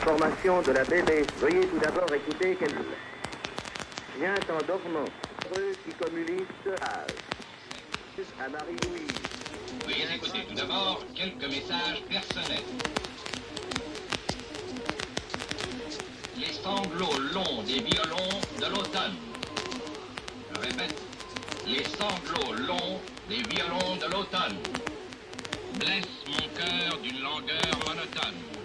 formation de la BB. Veuillez tout d'abord écouter qu'elle vient en dormant. Heureux qui communiste à Marie-Louise. Veuillez écouter tout d'abord quelques messages personnels. Les sanglots longs des violons de l'automne. Je répète, les sanglots longs des violons de l'automne blessent mon cœur d'une langueur monotone.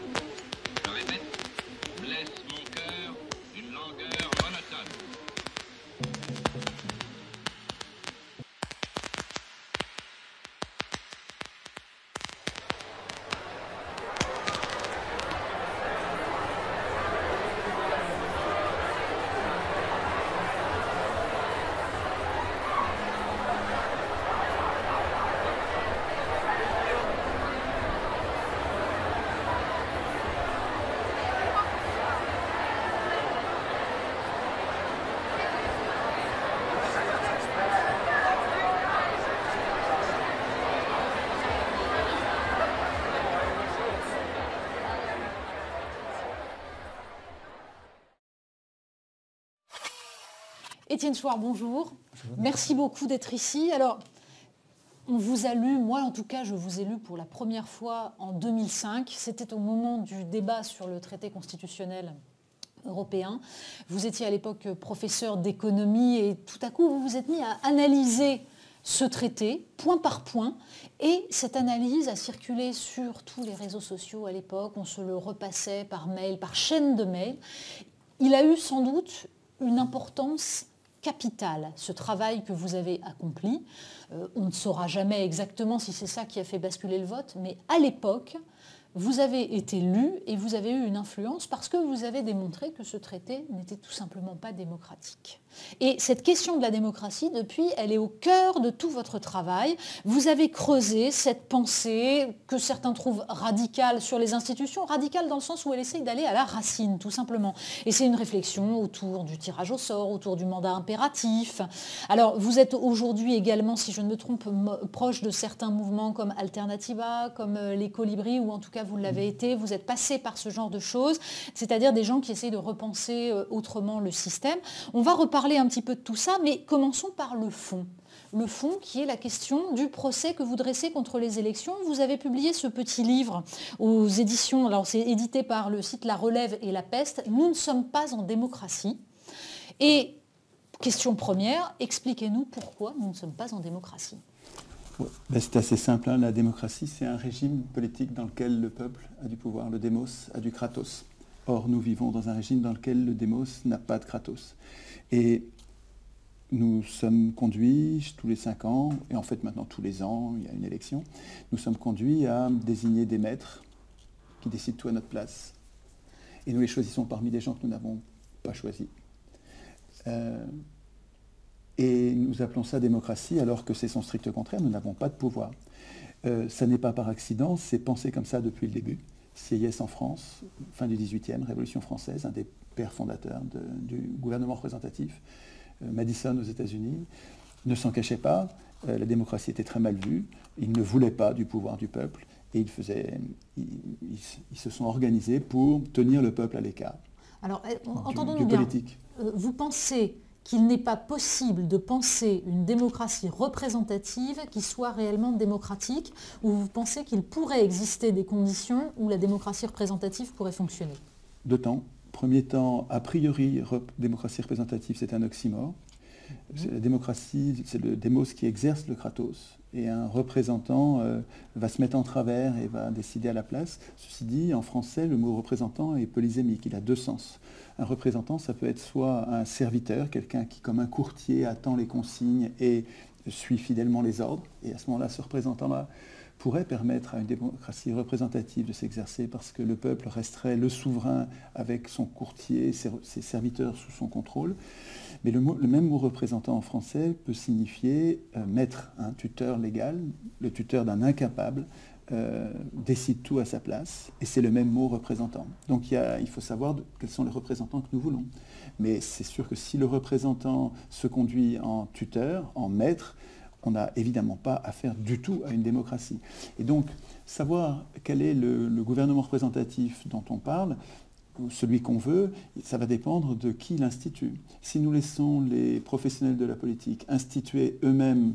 Étienne Chouard, bonjour. Merci beaucoup d'être ici. Alors, on vous a lu, moi en tout cas, je vous ai lu pour la première fois en 2005. C'était au moment du débat sur le traité constitutionnel européen. Vous étiez à l'époque professeur d'économie et tout à coup, vous vous êtes mis à analyser ce traité, point par point, et cette analyse a circulé sur tous les réseaux sociaux à l'époque, on se le repassait par mail, par chaîne de mail. Il a eu sans doute une importance capitale, ce travail que vous avez accompli. Euh, on ne saura jamais exactement si c'est ça qui a fait basculer le vote, mais à l'époque, vous avez été lu et vous avez eu une influence parce que vous avez démontré que ce traité n'était tout simplement pas démocratique. Et cette question de la démocratie, depuis, elle est au cœur de tout votre travail. Vous avez creusé cette pensée que certains trouvent radicale sur les institutions, radicale dans le sens où elle essaye d'aller à la racine, tout simplement. Et c'est une réflexion autour du tirage au sort, autour du mandat impératif. Alors, vous êtes aujourd'hui également, si je ne me trompe, proche de certains mouvements comme Alternativa, comme euh, les Colibris, ou en tout cas vous l'avez été. Vous êtes passé par ce genre de choses, c'est-à-dire des gens qui essayent de repenser euh, autrement le système. On va reparler un petit peu de tout ça, mais commençons par le fond. Le fond qui est la question du procès que vous dressez contre les élections. Vous avez publié ce petit livre aux éditions, alors c'est édité par le site La Relève et La Peste, Nous ne sommes pas en démocratie. Et question première, expliquez-nous pourquoi nous ne sommes pas en démocratie. Ben, c'est assez simple, hein. la démocratie c'est un régime politique dans lequel le peuple a du pouvoir, le démos a du kratos. Or nous vivons dans un régime dans lequel le démos n'a pas de kratos. Et nous sommes conduits tous les cinq ans, et en fait maintenant tous les ans, il y a une élection, nous sommes conduits à désigner des maîtres qui décident tout à notre place. Et nous les choisissons parmi des gens que nous n'avons pas choisis. Euh, et nous appelons ça démocratie alors que c'est son strict contraire, nous n'avons pas de pouvoir. Euh, ça n'est pas par accident, c'est pensé comme ça depuis le début. CIS en France, fin du 18e, Révolution française, un des père fondateur du gouvernement représentatif, euh, Madison aux États-Unis, ne s'en cachait pas. Euh, la démocratie était très mal vue. Il ne voulait pas du pouvoir du peuple et ils, faisaient, ils, se sont organisés pour tenir le peuple à l'écart. Alors, eh, entendons-nous bien. Vous pensez qu'il n'est pas possible de penser une démocratie représentative qui soit réellement démocratique, ou vous pensez qu'il pourrait exister des conditions où la démocratie représentative pourrait fonctionner? Deux temps premier temps, a priori, démocratie représentative, c'est un oxymore. La démocratie, c'est le démos qui exerce le kratos. Et un représentant euh, va se mettre en travers et va décider à la place. Ceci dit, en français, le mot représentant est polysémique, il a deux sens. Un représentant, ça peut être soit un serviteur, quelqu'un qui, comme un courtier, attend les consignes et suit fidèlement les ordres. Et à ce moment-là, ce représentant-là pourrait permettre à une démocratie représentative de s'exercer parce que le peuple resterait le souverain avec son courtier, ses, serviteurs sous son contrôle. Mais le, même mot représentant en français peut signifier euh, maître, un tuteur légal, le tuteur d'un incapable, euh, décide tout à sa place, et c'est le même mot représentant. Donc il, il faut savoir quels sont les représentants que nous voulons. Mais c'est sûr que si le représentant se conduit en tuteur, en maître, on n'a évidemment pas affaire du tout à une démocratie. Et donc, savoir quel est le, gouvernement représentatif dont on parle, ou celui qu'on veut, ça va dépendre de qui l'institue. Si nous laissons les professionnels de la politique instituer eux-mêmes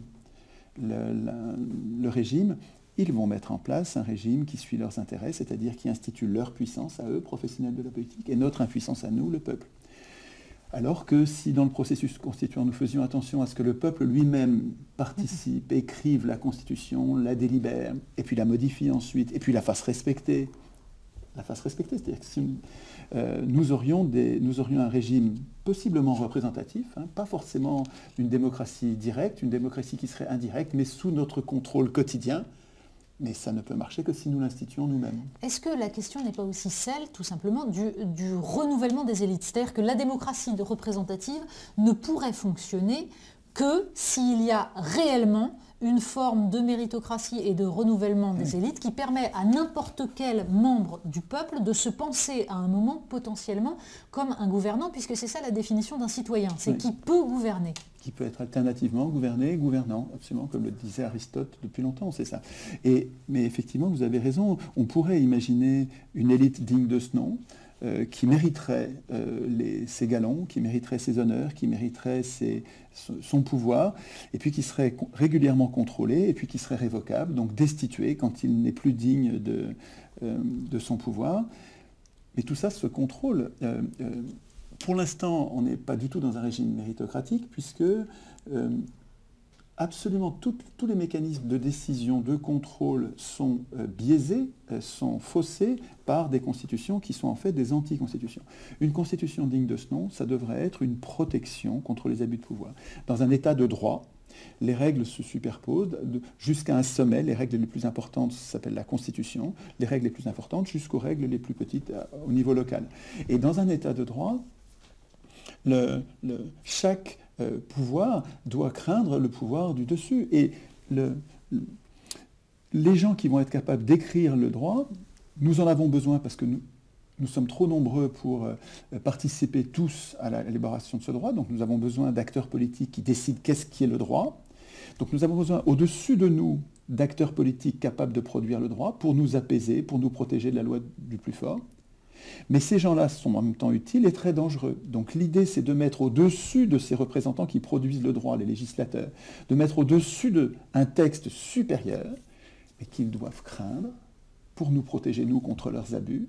le, régime, ils vont mettre en place un régime qui suit leurs intérêts, c'est-à-dire qui institue leur puissance à eux, professionnels de la politique, et notre impuissance à nous, le peuple. Alors que si dans le processus constituant nous faisions attention à ce que le peuple lui-même participe, écrive la Constitution, la délibère, et puis la modifie ensuite, et puis la fasse respecter, la fasse respecter, c'est-à-dire que si, euh, nous, aurions des, nous, aurions un régime possiblement représentatif, hein, pas forcément une démocratie directe, une démocratie qui serait indirecte, mais sous notre contrôle quotidien, mais ça ne peut marcher que si nous l'instituons nous-mêmes. Est-ce que la question n'est pas aussi celle, tout simplement, du, du renouvellement des élites? C'est-à-dire que la démocratie représentative ne pourrait fonctionner que s'il y a réellement une forme de méritocratie et de renouvellement des élites qui permet à n'importe quel membre du peuple de se penser à un moment potentiellement comme un gouvernant, puisque c'est ça la définition d'un citoyen, c'est qui peut gouverner. Qui peut être alternativement gouverné, gouvernant, absolument, comme le disait Aristote depuis longtemps, c'est ça. Et, mais effectivement, vous avez raison, on pourrait imaginer une élite digne de ce nom, euh, qui mériterait euh, ses galons, qui mériterait ses honneurs, qui mériterait son pouvoir, et puis qui serait régulièrement contrôlé, et puis qui serait révocable, donc destitué quand il n'est plus digne de, euh, de, son pouvoir. Mais tout ça se contrôle. pour l'instant, on n'est pas du tout dans un régime méritocratique, puisque absolument tous les mécanismes de décision, de contrôle sont euh, biaisés, euh, sont faussés par des constitutions qui sont en fait des anti-constitutions. Une constitution digne de ce nom, ça devrait être une protection contre les abus de pouvoir. Dans un état de droit, les règles se superposent jusqu'à un sommet. Les règles les plus importantes s'appellent la Constitution, les règles les plus importantes jusqu'aux règles les plus petites euh, au niveau local. Et dans un état de droit, chaque euh, pouvoir doit craindre le pouvoir du dessus. Et les gens qui vont être capables d'écrire le droit, nous en avons besoin parce que nous, sommes trop nombreux pour euh, participer tous à la l'élaboration de ce droit. Donc nous avons besoin d'acteurs politiques qui décident qu'est-ce qui est le droit. Donc nous avons besoin au-dessus de nous d'acteurs politiques capables de produire le droit pour nous apaiser, pour nous protéger de la loi du plus fort. Mais ces gens-là sont en même temps utiles et très dangereux. Donc l'idée, c'est de mettre au-dessus de ces représentants qui produisent le droit, les législateurs, de mettre au-dessus d'un texte supérieur, mais qu'ils doivent craindre pour nous protéger, nous, contre leurs abus,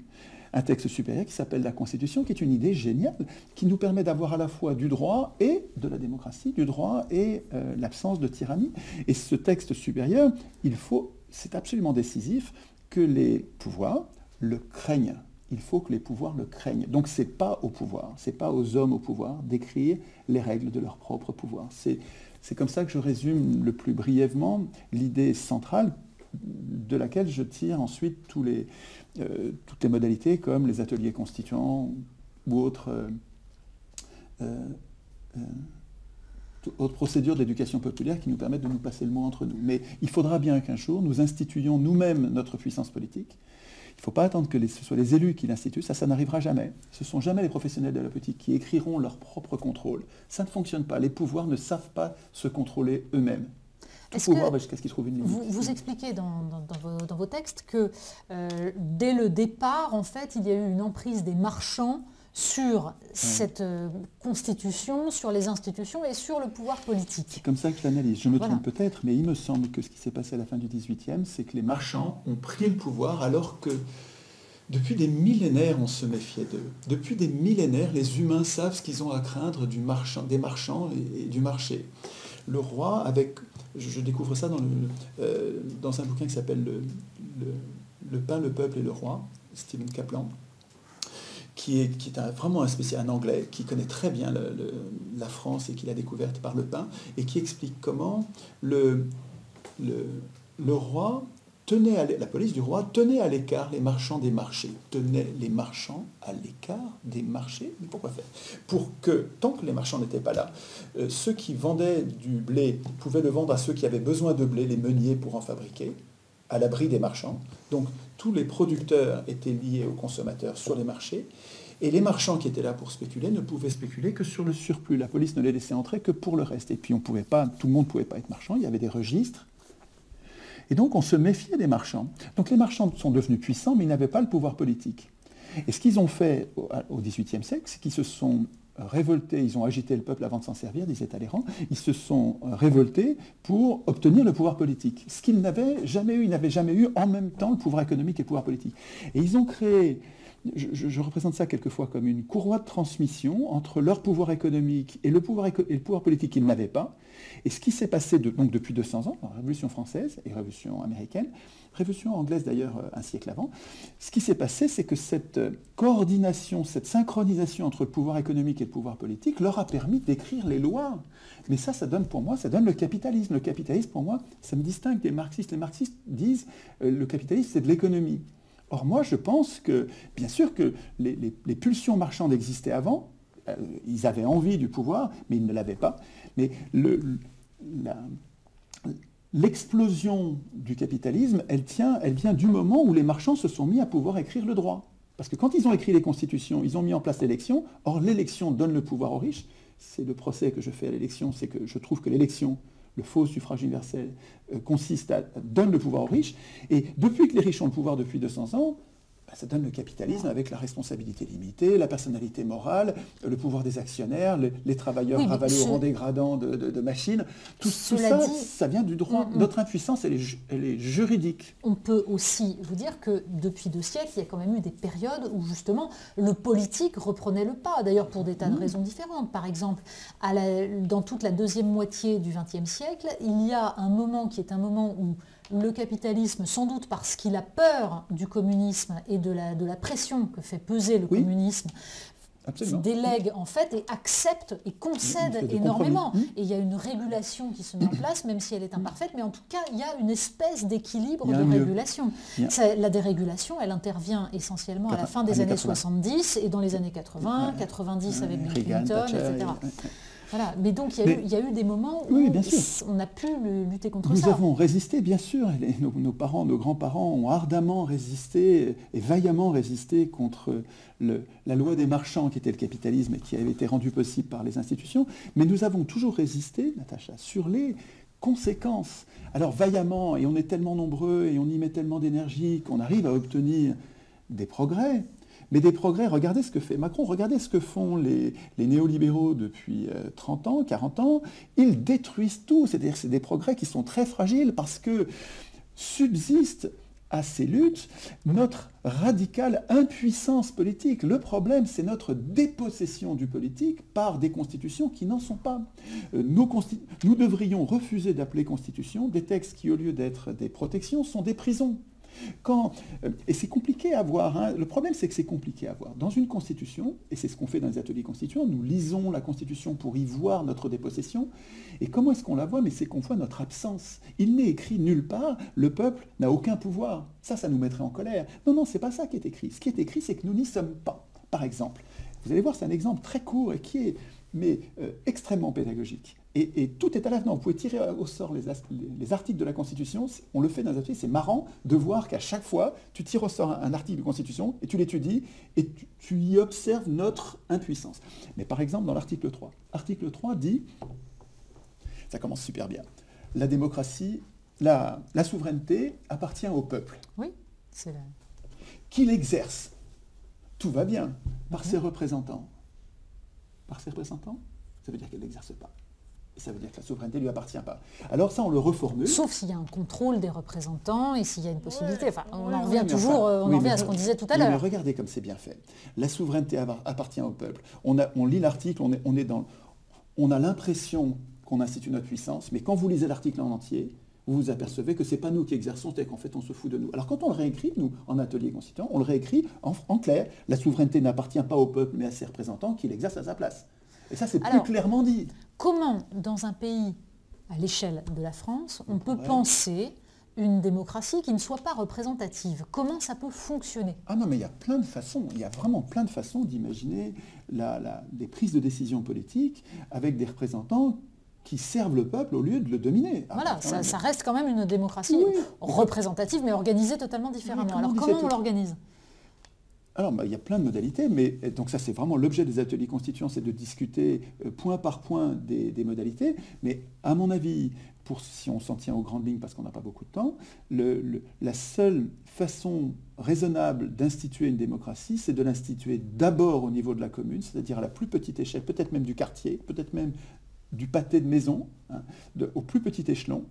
un texte supérieur qui s'appelle la Constitution, qui est une idée géniale, qui nous permet d'avoir à la fois du droit et de la démocratie, du droit et euh, l'absence de tyrannie. Et ce texte supérieur, il faut, c'est absolument décisif, que les pouvoirs le craignent il faut que les pouvoirs le craignent. Donc ce n'est pas au pouvoir, ce n'est pas aux hommes au pouvoir d'écrire les règles de leur propre pouvoir. C'est comme ça que je résume le plus brièvement l'idée centrale de laquelle je tire ensuite euh, toutes les modalités comme les ateliers constituants ou autres, euh, euh, procédures d'éducation populaire qui nous permettent de nous passer le mot entre nous. Mais il faudra bien qu'un jour nous instituions nous-mêmes notre puissance politique il ne faut pas attendre que ce soit les élus qui l'instituent, ça, ça n'arrivera jamais. Ce ne sont jamais les professionnels de la politique qui écriront leur propre contrôle. Ça ne fonctionne pas. Les pouvoirs ne savent pas se contrôler eux-mêmes. Tout pouvoir jusqu'à ce qu'ils trouvent une limite. Vous, expliquez dans, vos, textes que euh, dès le départ, en fait, il y a eu une emprise des marchands sur cette euh, constitution, sur les institutions et sur le pouvoir politique. C'est comme ça que je l'analyse. Je me trompe peut-être, mais il me semble que ce qui s'est passé à la fin du XVIIIe, c'est que les marchands ont pris le pouvoir alors que depuis des millénaires, on se méfiait d'eux. Depuis des millénaires, les humains savent ce qu'ils ont à craindre du marchand, des marchands et, du marché. Le roi, avec, je, découvre ça dans, le, euh, dans un bouquin qui s'appelle le, le pain, le peuple et le roi, Stephen Kaplan qui est, est vraiment un un anglais, qui connaît très bien la France et qui l'a découverte par le pain, et qui explique comment le, roi tenait la police du roi tenait à l'écart les marchands des marchés, tenait les marchands à l'écart des marchés. Mais pourquoi faire? Pour que, tant que les marchands n'étaient pas là, euh, ceux qui vendaient du blé pouvaient le vendre à ceux qui avaient besoin de blé, les meuniers pour en fabriquer, à l'abri des marchands. Donc tous les producteurs étaient liés aux consommateurs sur les marchés. Et les marchands qui étaient là pour spéculer ne pouvaient spéculer que sur le surplus. La police ne les laissait entrer que pour le reste. Et puis on pouvait pas, tout le monde ne pouvait pas être marchand, il y avait des registres. Et donc on se méfiait des marchands. Donc les marchands sont devenus puissants, mais ils n'avaient pas le pouvoir politique. Et ce qu'ils ont fait au XVIIIe siècle, c'est qu'ils se sont révoltés, ils ont agité le peuple avant de s'en servir, disait Talleyrand, ils se sont révoltés pour obtenir le pouvoir politique. Ce qu'ils n'avaient jamais eu, ils n'avaient jamais eu en même temps le pouvoir économique et le pouvoir politique. Et ils ont créé je, représente ça quelquefois comme une courroie de transmission entre leur pouvoir économique et le pouvoir politique qu'ils n'avaient pas. Et ce qui s'est passé donc depuis 200 ans, la Révolution française et Révolution américaine, Révolution anglaise d'ailleurs euh, un siècle avant, ce qui s'est passé, c'est que cette euh, coordination, cette synchronisation entre le pouvoir économique et le pouvoir politique leur a permis d'écrire les lois. Mais ça, ça donne pour moi, ça donne le capitalisme. Le capitalisme, pour moi, ça me distingue des marxistes. Les marxistes disent euh, le capitalisme, c'est de l'économie. Or, moi, je pense que, bien sûr que les, pulsions marchandes existaient avant, euh, ils avaient envie du pouvoir, mais ils ne l'avaient pas. Mais l'explosion du capitalisme, elle, tient, elle vient du moment où les marchands se sont mis à pouvoir écrire le droit. Parce que quand ils ont écrit les constitutions, ils ont mis en place l'élection. Or, l'élection donne le pouvoir aux riches. C'est le procès que je fais à l'élection, c'est que je trouve que l'élection le faux suffrage universel, euh, consiste à, donne le pouvoir aux riches. Et depuis que les riches ont le pouvoir depuis 200 ans, ça donne le capitalisme avec la responsabilité limitée, la personnalité morale, le pouvoir des actionnaires, les, travailleurs ravalés au rang dégradant de, machines. Tout, ça, ça vient du droit. Mm, mm. Notre impuissance, elle est, juridique. On peut aussi vous dire que depuis deux siècles, il y a quand même eu des périodes où justement le politique reprenait le pas, d'ailleurs pour des tas de mm. raisons différentes. Par exemple, dans toute la deuxième moitié du XXe siècle, il y a un moment qui est un moment où le capitalisme, sans doute parce qu'il a peur du communisme et de la, de la pression que fait peser le communisme, délègue en fait et accepte et concède énormément. Mmh. Et il y a une régulation qui se met en place, même si elle est imparfaite, mais en tout cas, il y a une espèce d'équilibre de régulation. La dérégulation, elle intervient essentiellement à la fin des années 70 et dans les années 80, 90 avec Bill Clinton, etc. Voilà. Mais donc il y, a eu, des moments où on a pu lutter contre ça. Nous avons résisté, bien sûr. nos, parents, nos grands-parents ont ardemment résisté et vaillamment résisté contre la loi des marchands qui était le capitalisme et qui avait été rendue possible par les institutions. Mais nous avons toujours résisté, Natacha, sur les conséquences. Alors vaillamment, et on est tellement nombreux et on y met tellement d'énergie qu'on arrive à obtenir des progrès. Mais des progrès, regardez ce que fait Macron, regardez ce que font les, néolibéraux depuis 30 euh, ans, 40 ans. Ils détruisent tout. C'est-à-dire que c'est des progrès qui sont très fragiles parce que subsiste à ces luttes notre radicale impuissance politique. Le problème, c'est notre dépossession du politique par des constitutions qui n'en sont pas. Euh, nous devrions refuser d'appeler constitution des textes qui, au lieu d'être des protections, sont des prisons. Euh, et c'est compliqué à voir. Hein. Le problème, c'est que c'est compliqué à voir. Dans une constitution, et c'est ce qu'on fait dans les ateliers constituants, nous lisons la constitution pour y voir notre dépossession. Et comment est-ce qu'on la voit? Mais c'est qu'on voit notre absence. Il n'est écrit nulle part, le peuple n'a aucun pouvoir. Ça, ça nous mettrait en colère. Non, non, c'est pas ça qui est écrit. Ce qui est écrit, c'est que nous n'y sommes pas. Par exemple, vous allez voir, c'est un exemple très court et qui est mais euh, extrêmement pédagogique. Et, tout est à l'avenant. Vous pouvez tirer au sort les, articles de la Constitution. On le fait dans un ateliers. C'est marrant de voir qu'à chaque fois, tu tires au sort un, article de Constitution et tu l'étudies et tu, y observes notre impuissance. Mais par exemple, dans l'article 3, article 3 dit, ça commence super bien, la démocratie, la, la souveraineté appartient au peuple. Oui, c'est vrai. Qu'il exerce. Tout va bien par ses représentants par ses représentants, ça veut dire qu'elle n'exerce pas. Ça veut dire que la souveraineté ne lui appartient pas. Alors ça, on le reformule. Sauf s'il y a un contrôle des représentants et s'il y a une possibilité. Enfin, on en revient toujours, euh, on en revient à ce qu'on disait tout à l'heure. regardez comme c'est bien fait. La souveraineté appartient au peuple. On, a, on lit l'article, on est, on est dans, on a l'impression qu'on institue notre puissance, mais quand vous lisez l'article en entier, vous vous apercevez que ce n'est pas nous qui exerçons, c'est qu'en fait on se fout de nous. Alors quand on le réécrit, nous, en atelier constituant, on le réécrit en, clair. La souveraineté n'appartient pas au peuple, mais à ses représentants qui l'exercent à sa place. Et ça, c'est plus clairement dit. Comment, dans un pays à l'échelle de la France, on peut penser une démocratie qui ne soit pas représentative? Comment ça peut fonctionner? Ah non, mais il y a plein de façons, il y a vraiment plein de façons d'imaginer la, des prises de décision politiques avec des représentants qui servent le peuple au lieu de le dominer. Ah, voilà, ça, reste quand même une démocratie représentative, mais organisée totalement différemment. Alors comment on l'organise? Alors, bah, il y a plein de modalités, mais donc ça, c'est vraiment l'objet des ateliers constituants, c'est de discuter euh, point par point des, modalités. Mais à mon avis, pour, si on s'en tient aux grandes lignes, parce qu'on n'a pas beaucoup de temps, la seule façon raisonnable d'instituer une démocratie, c'est de l'instituer d'abord au niveau de la commune, c'est-à-dire à la plus petite échelle, peut-être même du quartier, peut-être même du pâté de maison, hein, au plus petit échelon.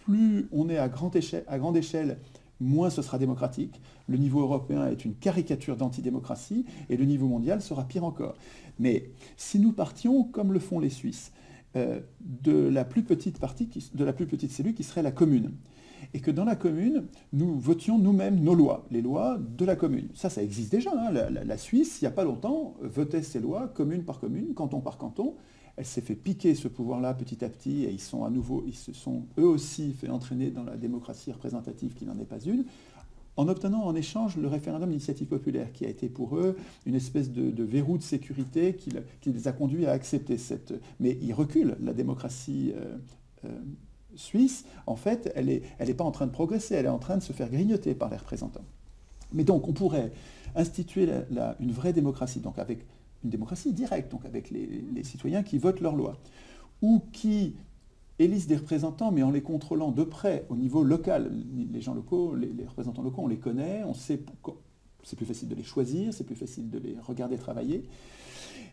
Plus on est à grande échelle moins ce sera démocratique. Le niveau européen est une caricature d'antidémocratie et le niveau mondial sera pire encore. Mais si nous partions, comme le font les Suisses, euh, de la plus petite partie, de la plus petite cellule qui serait la commune, et que dans la commune, nous votions nous-mêmes nos lois, les lois de la commune. Ça, ça existe déjà. Hein. La, la, Suisse, il n'y a pas longtemps, votait ses lois commune par commune, canton par canton, elle s'est fait piquer ce pouvoir-là petit à petit et ils sont à nouveau, ils se sont eux aussi fait entraîner dans la démocratie représentative qui n'en est pas une, en obtenant en échange le référendum d'initiative populaire, qui a été pour eux une espèce de, verrou de sécurité qui, les a conduits à accepter cette... Mais ils reculent, la démocratie euh, euh, suisse, en fait, elle n'est pas en train de progresser, elle est en train de se faire grignoter par les représentants. Mais donc, on pourrait instituer une vraie démocratie, donc avec une démocratie directe, donc avec les, citoyens qui votent leurs lois, ou qui élisent des représentants, mais en les contrôlant de près au niveau local. Les gens locaux, les, représentants locaux, on les connaît, on sait, c'est plus facile de les choisir, c'est plus facile de les regarder travailler.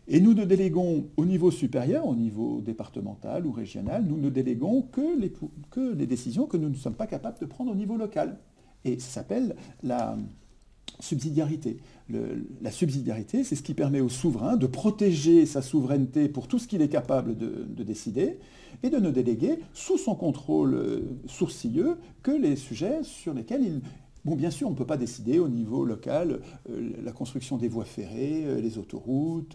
Et nous ne déléguons au niveau supérieur, au niveau départemental ou régional, nous ne déléguons que les, que les décisions que nous ne sommes pas capables de prendre au niveau local. Et ça s'appelle la, subsidiarité. la subsidiarité, c'est ce qui permet au souverain de protéger sa souveraineté pour tout ce qu'il est capable de, décider et de ne déléguer sous son contrôle euh, sourcilleux que les sujets sur lesquels il... Bon, bien sûr, on ne peut pas décider au niveau local euh, la construction des voies ferrées, euh, les autoroutes,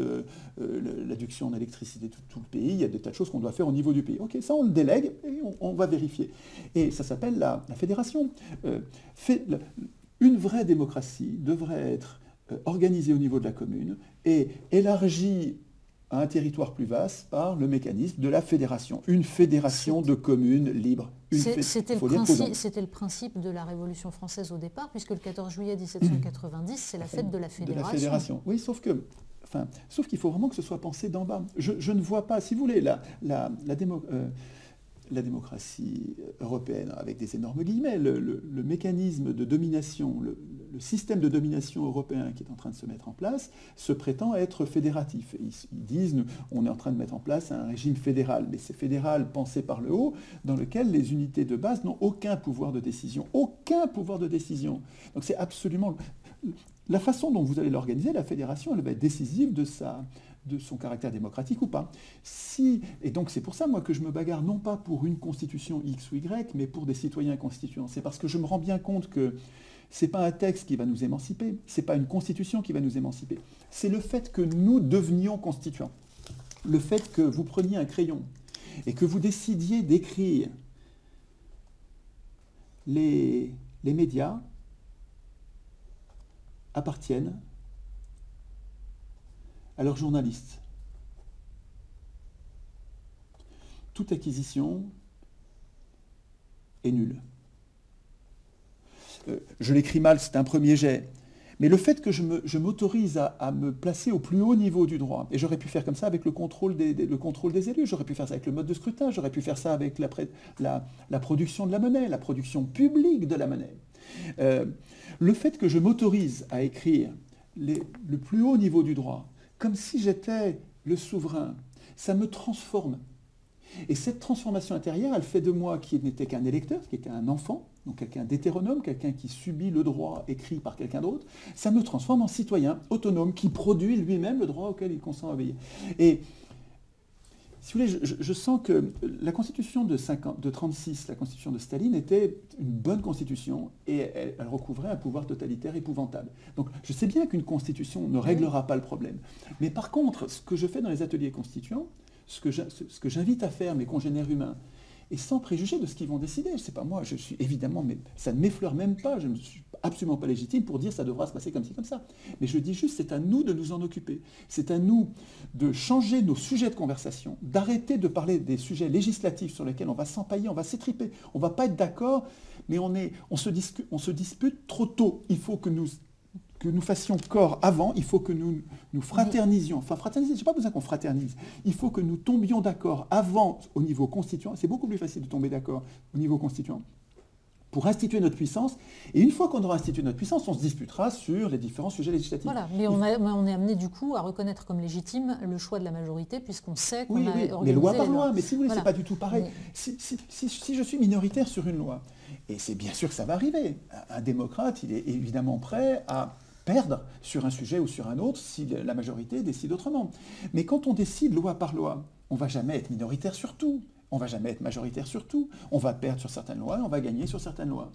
l'adduction d'électricité de tout, le pays. Il y a des tas de choses qu'on doit faire au niveau du pays. Ok, ça, on le délègue et on, va vérifier. Et ça s'appelle la, fédération. Une vraie démocratie devrait être euh, organisée au niveau de la commune et élargie à un territoire plus vaste par le mécanisme de la fédération. Une fédération de communes libres. C'était le, principe de la Révolution française au départ, puisque le 14 juillet 1790, c'est la fête de la fédération. De la fédération. Oui, sauf que Enfin, sauf qu'il faut vraiment que ce soit pensé d'en bas. Je, ne vois pas, si vous voulez, la, la, la euh, la démocratie européenne, avec des énormes guillemets, le, mécanisme de domination, le, système de domination européen qui est en train de se mettre en place, se prétend être fédératif. Ils, disent, on est en train de mettre en place un régime fédéral, mais c'est fédéral pensé par le haut, dans lequel les unités de base n'ont aucun pouvoir de décision. Aucun pouvoir de décision. Donc c'est absolument... La façon dont vous allez l'organiser, la fédération, elle va être décisive de sa de son caractère démocratique ou pas. Si, et donc c'est pour ça, moi, que je me bagarre non pas pour une constitution X ou Y, mais pour des citoyens constituants. C'est parce que je me rends bien compte que ce n'est pas un texte qui va nous émanciper, ce n'est pas une constitution qui va nous émanciper. C'est le fait que nous devenions constituants. Le fait que vous preniez un crayon et que vous décidiez d'écrire les médias appartiennent à leurs journalistes. Toute acquisition est nulle. Euh, je l'écris mal, c'est un premier jet. Mais le fait que je m'autorise à, me placer au plus haut niveau du droit, et j'aurais pu faire comme ça avec le contrôle des, élus, j'aurais pu faire ça avec le mode de scrutin, j'aurais pu faire ça avec la, la, production de la monnaie, la production publique de la monnaie. Euh, le fait que je m'autorise à écrire le plus haut niveau du droit, comme si j'étais le souverain. Ça me transforme. Et cette transformation intérieure, elle fait de moi, qui n'était qu'un électeur, qui était un enfant, donc quelqu'un d'hétéronome, quelqu'un qui subit le droit écrit par quelqu'un d'autre, ça me transforme en citoyen autonome qui produit lui-même le droit auquel il consent à obéir. Et si vous voulez, je, sens que la constitution de, 50, de 36, la constitution de Staline, était une bonne constitution et elle, recouvrait un pouvoir totalitaire épouvantable. Donc je sais bien qu'une constitution ne réglera pas le problème. Mais par contre, ce que je fais dans les ateliers constituants, ce que j'invite à faire mes congénères humains, et sans préjuger de ce qu'ils vont décider. C'est pas moi, je suis évidemment, mais ça ne m'effleure même pas, je ne suis absolument pas légitime pour dire ça devra se passer comme ci, comme ça. Mais je dis juste, c'est à nous de nous en occuper. C'est à nous de changer nos sujets de conversation, d'arrêter de parler des sujets législatifs sur lesquels on va s'empailler, on va s'étriper, on va pas être d'accord, mais on, est, se on se dispute trop tôt. Il faut que nous que nous fassions corps avant, il faut que nous nous fraternisions. Enfin, fraterniser, je n'ai pas besoin qu'on fraternise. Il faut que nous tombions d'accord avant au niveau constituant. C'est beaucoup plus facile de tomber d'accord au niveau constituant pour instituer notre puissance. Et une fois qu'on aura institué notre puissance, on se disputera sur les différents sujets législatifs. Voilà, mais on, on, est amené du coup à reconnaître comme légitime le choix de la majorité, puisqu'on sait qu'on oui, a oui, mais loi par loi. Mais si vous voulez, c'est pas du tout pareil. Si, si, je suis minoritaire sur une loi, et c'est bien sûr que ça va arriver, un démocrate, il est évidemment prêt à perdre sur un sujet ou sur un autre si la majorité décide autrement. Mais quand on décide loi par loi, on ne va jamais être minoritaire sur tout. On va jamais être majoritaire sur tout. On va perdre sur certaines lois, on va gagner sur certaines lois.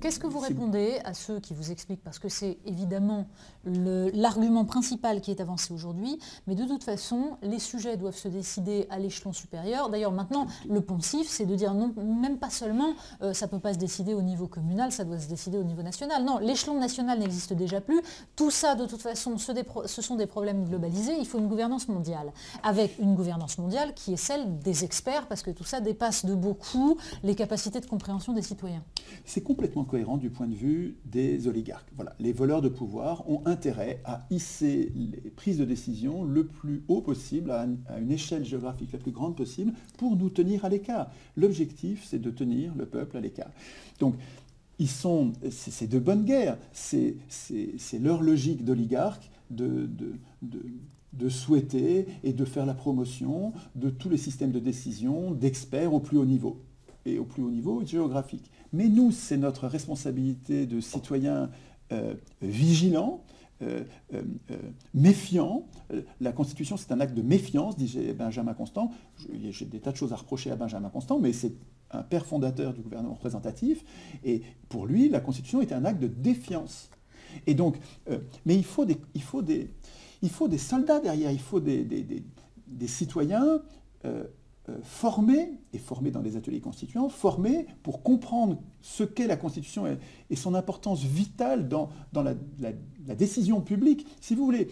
Qu'est-ce que vous répondez à ceux qui vous expliquent, parce que c'est évidemment l'argument principal qui est avancé aujourd'hui, mais de toute façon, les sujets doivent se décider à l'échelon supérieur. D'ailleurs, maintenant, le poncif, c'est de dire non, même pas seulement, euh, ça ne peut pas se décider au niveau communal, ça doit se décider au niveau national. Non, l'échelon national n'existe déjà plus. Tout ça, de toute façon, ce, ce sont des problèmes globalisés. Il faut une gouvernance mondiale, avec une gouvernance mondiale qui est celle des experts, parce que tout ça dépasse de beaucoup les capacités de compréhension des citoyens. C'est complètement cohérent du point de vue des oligarques. Les voleurs de pouvoir ont intérêt à hisser les prises de décision le plus haut possible, à, une échelle géographique la plus grande possible, pour nous tenir à l'écart. L'objectif, c'est de tenir le peuple à l'écart. Donc, ils sont, c'est de bonne guerre, c'est leur logique d'oligarque de souhaiter et de faire la promotion de tous les systèmes de décision d'experts au plus haut niveau et au plus haut niveau géographique. Mais nous, c'est notre responsabilité de citoyens euh, vigilants, euh, euh, méfiants. La Constitution, c'est un acte de méfiance, disait Benjamin Constant. J'ai des tas de choses à reprocher à Benjamin Constant, mais c'est un père fondateur du gouvernement représentatif. Et pour lui, la Constitution est un acte de défiance. Et donc, mais il faut, des, il, faut des, il faut des soldats derrière, il faut des, des citoyens euh, formés, et formés dans les ateliers constituants, formés pour comprendre ce qu'est la Constitution et, son importance vitale dans, la, décision publique. Si vous voulez,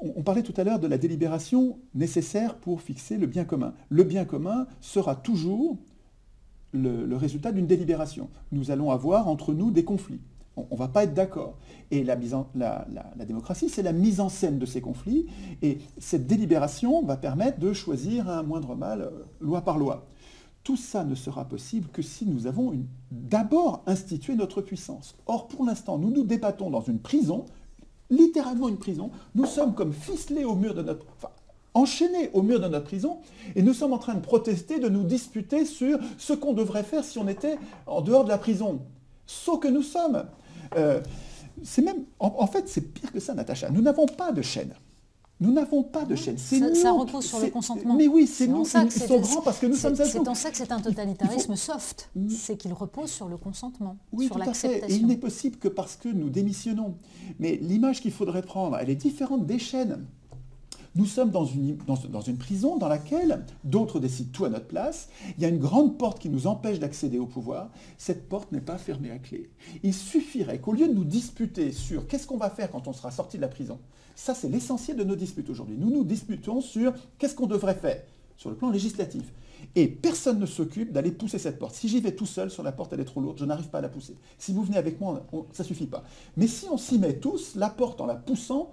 on, parlait tout à l'heure de la délibération nécessaire pour fixer le bien commun. Le bien commun sera toujours le résultat d'une délibération. Nous allons avoir entre nous des conflits. On ne va pas être d'accord. Et la, démocratie, c'est la mise en scène de ces conflits. Et cette délibération va permettre de choisir un moindre mal, euh, loi par loi. Tout ça ne sera possible que si nous avons d'abord institué notre puissance. Or, pour l'instant, nous nous débattons dans une prison, littéralement une prison. Nous sommes comme ficelés au mur de notre... Enfin, enchaînés au mur de notre prison, et nous sommes en train de protester, de nous disputer sur ce qu'on devrait faire si on était en dehors de la prison. Sauf que nous sommes. Euh, c'est même, en, fait, c'est pire que ça, Natacha. Nous n'avons pas de chaîne. Nous n'avons pas de chaîne. Ça, ça, repose sur le consentement. Mais oui, c'est nous, sont grands parce que nous sommes C'est en ça que c'est un totalitarisme soft. Mm. C'est qu'il repose sur le consentement, oui, sur l'acceptation. Et il n'est possible que parce que nous démissionnons. Mais l'image qu'il faudrait prendre, elle est différente des chaînes. Nous sommes dans une, prison dans laquelle d'autres décident tout à notre place. Il y a une grande porte qui nous empêche d'accéder au pouvoir. Cette porte n'est pas fermée à clé. Il suffirait qu'au lieu de nous disputer sur qu'est-ce qu'on va faire quand on sera sorti de la prison, ça c'est l'essentiel de nos disputes aujourd'hui. Nous nous disputons sur qu'est-ce qu'on devrait faire sur le plan législatif. Et personne ne s'occupe d'aller pousser cette porte. Si j'y vais tout seul, sur la porte elle est trop lourde, je n'arrive pas à la pousser. Si vous venez avec moi, ça ne suffit pas. Mais si on s'y met tous, la porte en la poussant,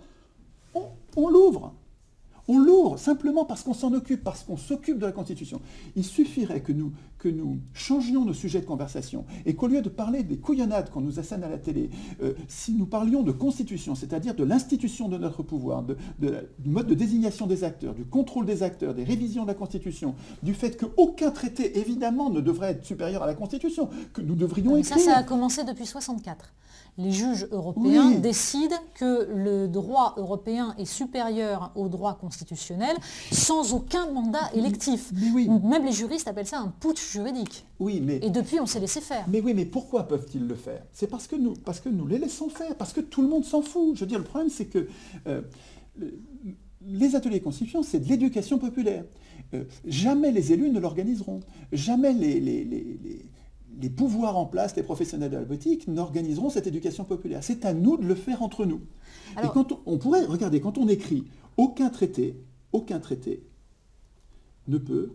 on l'ouvre. On l'ouvre simplement parce qu'on s'en occupe, parce qu'on s'occupe de la Constitution. Il suffirait que nous, que nous changions nos sujets de conversation et qu'au lieu de parler des couillonnades qu'on nous assène à la télé, euh, si nous parlions de Constitution, c'est-à-dire de l'institution de notre pouvoir, de, du mode de désignation des acteurs, du contrôle des acteurs, des révisions de la Constitution, du fait qu'aucun traité, évidemment, ne devrait être supérieur à la Constitution, que nous devrions écrire. Ça, ça a commencé depuis 64 les juges européens décident que le droit européen est supérieur au droit constitutionnel sans aucun mandat électif. Même les juristes appellent ça un putsch juridique. Oui, mais... Et depuis, on s'est laissé faire. Mais oui, mais pourquoi peuvent-ils le faire? C'est parce que, nous, parce que nous les laissons faire, parce que tout le monde s'en fout. Je veux dire, le problème, c'est que... Euh, les ateliers constituants, c'est de l'éducation populaire. Euh, jamais les élus ne l'organiseront. Jamais les, les, pouvoirs en place, les professionnels de la politique, n'organiseront cette éducation populaire. C'est à nous de le faire entre nous. Et quand on, pourrait, regarder, quand on écrit aucun traité, aucun traité ne peut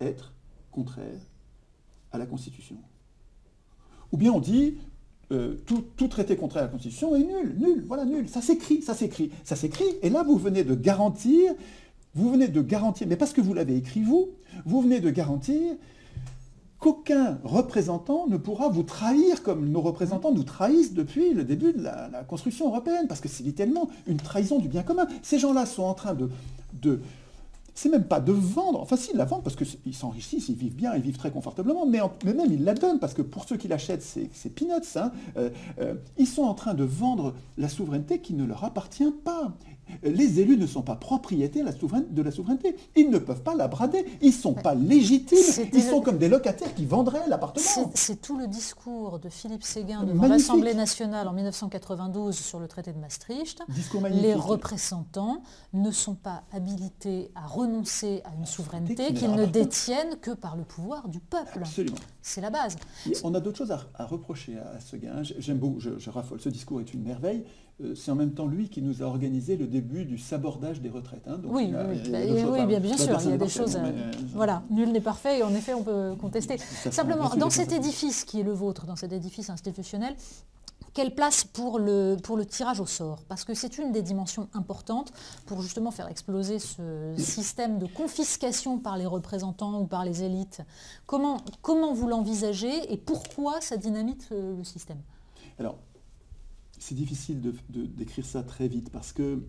être contraire à la Constitution. Ou bien on dit euh, tout, traité contraire à la Constitution est nul, nul, voilà, nul. Ça s'écrit, ça s'écrit, ça s'écrit. Et là, vous venez de garantir, vous venez de garantir, mais parce que vous l'avez écrit vous, vous venez de garantir qu'aucun représentant ne pourra vous trahir comme nos représentants nous trahissent depuis le début de la, construction européenne, parce que c'est littéralement une trahison du bien commun. Ces gens-là sont en train de, c'est même pas de vendre, enfin si, ils la vendent parce qu'ils s'enrichissent, ils vivent bien, ils vivent très confortablement, mais, même ils la donnent parce que pour ceux qui l'achètent, c'est peanuts. Hein. Euh, euh, ils sont en train de vendre la souveraineté qui ne leur appartient pas. Les élus ne sont pas propriétaires de la souveraineté. Ils ne peuvent pas la brader. Ils ne sont pas légitimes. Ils sont comme des locataires qui vendraient l'appartement. C'est tout le discours de Philippe Séguin devant l'Assemblée nationale en 1992 sur le traité de Maastricht. Les représentants ne sont pas habilités à renoncer à une souveraineté qu'ils ne détiennent que par le pouvoir du peuple. Absolument. C'est la base. on a d'autres choses à, reprocher à, Séguin. J'aime beaucoup, je, je raffole. Ce discours est une merveille. Euh, c'est en même temps lui qui nous a organisé le début du sabordage des retraites. Hein. oui, oui, bien, sûr, il y a des choses. Euh, voilà, nul n'est parfait et en effet, on peut contester. Simplement, dans cet édifice qui est le vôtre, dans cet édifice institutionnel, quelle place pour le, pour le tirage au sort? Parce que c'est une des dimensions importantes pour justement faire exploser ce système de confiscation par les représentants ou par les élites. Comment, comment vous l'envisagez et pourquoi ça dynamite le système? Alors, c'est difficile d'écrire ça très vite parce que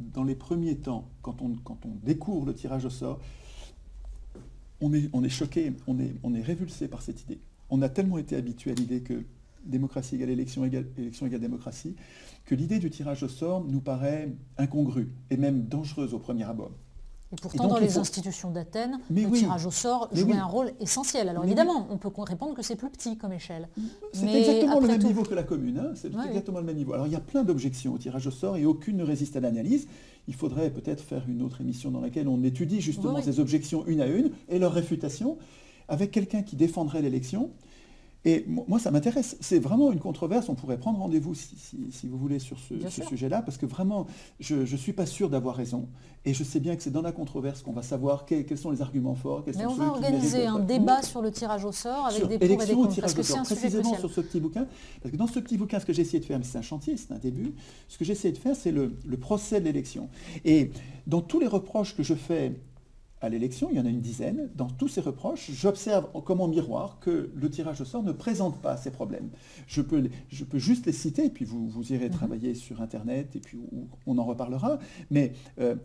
dans les premiers temps, quand on, découvre le tirage au sort, on est, choqué, on est, on est révulsé par cette idée. On a tellement été habitué à l'idée que démocratie égale élection égale élection égale démocratie, que l'idée du tirage au sort nous paraît incongrue et même dangereuse au premier abord. Et pourtant, dans les institutions d'Athènes, le tirage au sort jouait un rôle essentiel. Alors évidemment, on peut répondre que c'est plus petit comme échelle. C'est exactement le même niveau que la commune. Hein. c'est exactement le même niveau. Alors il y a plein d'objections au tirage au sort et aucune ne résiste à l'analyse. Il faudrait peut-être faire une autre émission dans laquelle on étudie justement ces objections une à une et leur réfutation avec quelqu'un qui défendrait l'élection et moi, ça m'intéresse. C'est vraiment une controverse. On pourrait prendre rendez-vous, si, vous voulez, sur ce, sujet-là, parce que vraiment, je ne suis pas sûr d'avoir raison. Et je sais bien que c'est dans la controverse qu'on va savoir quels, sont les arguments forts. Mais on va organiser un débat sur le tirage au sort avec des pour et des contre, parce que c'est un précisément sur ce petit bouquin. Parce que dans ce petit bouquin, ce que j'ai essayé de faire, mais c'est un chantier, c'est un début, ce que j'ai essayé de faire, c'est le, le procès de l'élection. Et dans tous les reproches que je fais à l'élection, il y en a une dizaine, dans tous ces reproches, j'observe comme en miroir que le tirage au sort ne présente pas ces problèmes. Je peux, je peux juste les citer, et puis vous, vous irez mhm. travailler sur Internet, et puis on en reparlera. Mais euh,